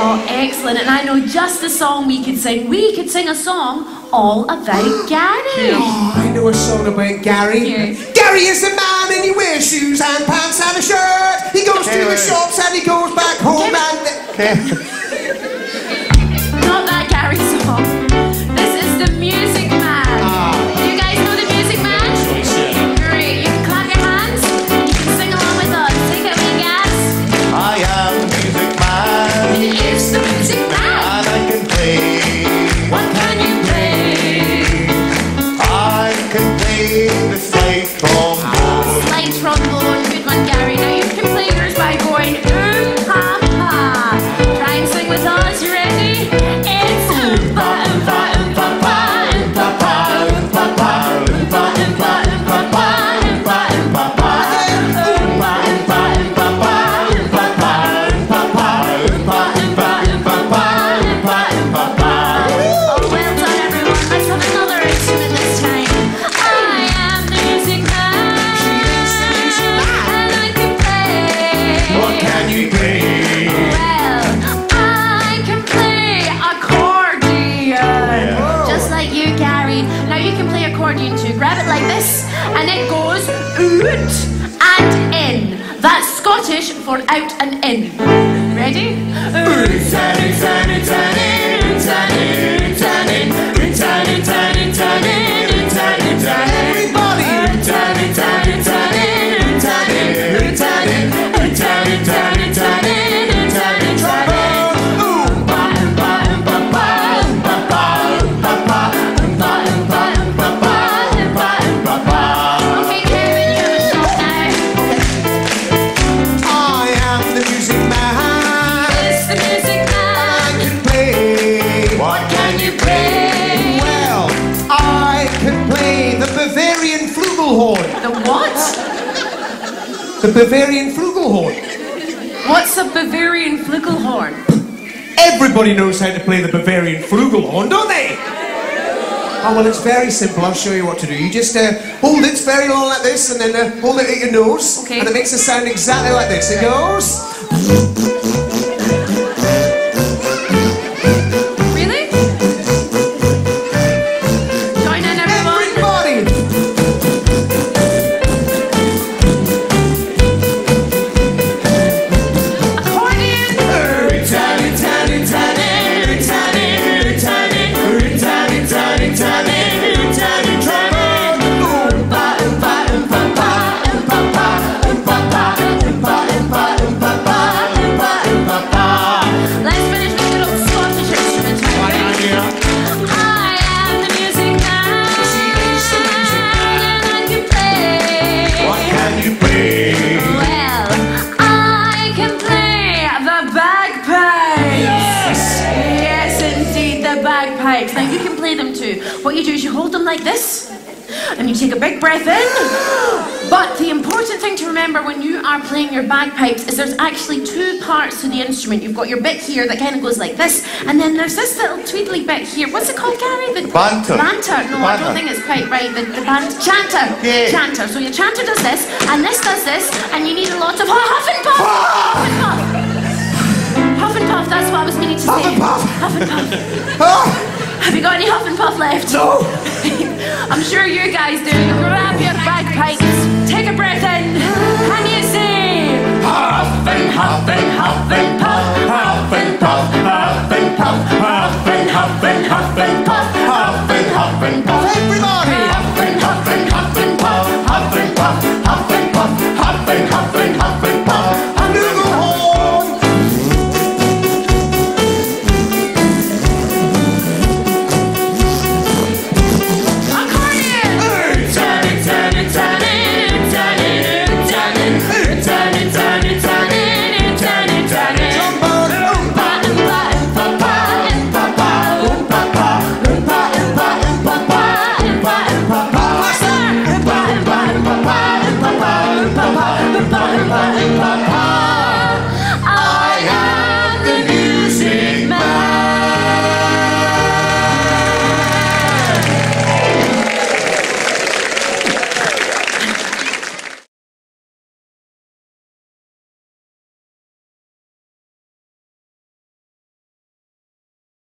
Oh, excellent. And I know just the song we could sing. We could sing a song all about Gary. Oh, I know a song about Gary. Gary is the man and he wears shoes and pants and a shirt. He goes to the shops and he goes back home and... Out and in. That's Scottish for out and in. Ready? And, and, and in. Well, I can play the Bavarian flugelhorn. The what? The Bavarian flugelhorn. What's a Bavarian flugelhorn? Everybody knows how to play the Bavarian flugelhorn, don't they? Oh, well, it's very simple. I'll show you what to do. You just uh, hold it very long like this and then uh, hold it at your nose. Okay. And it makes a sound exactly like this. It goes. Play them too. What you do is you hold them like this, and you take a big breath in. But the important thing to remember when you are playing your bagpipes is there's actually two parts to the instrument. You've got your bit here that kind of goes like this, and then there's this little tweedly bit here. What's it called, Gary? The banter. Banter. No, I don't think it's quite right. The, the band chanter. Yeah. Chanter. So your chanter does this, and this does this, and you need a lot of huff and puff. Huff and puff. Huff and puff. That's what I was meaning to say. Huff and puff. Huff and puff. Johnny Huff left. No! I'm sure you guys do. Grab your bagpipes, take a breath in, Can you see? Huff and Huff Huff and Puff, Huff and Puff, Huff and Puff, Huff and Huff Huff and Puff, Huff and Huff and Puff. Everybody!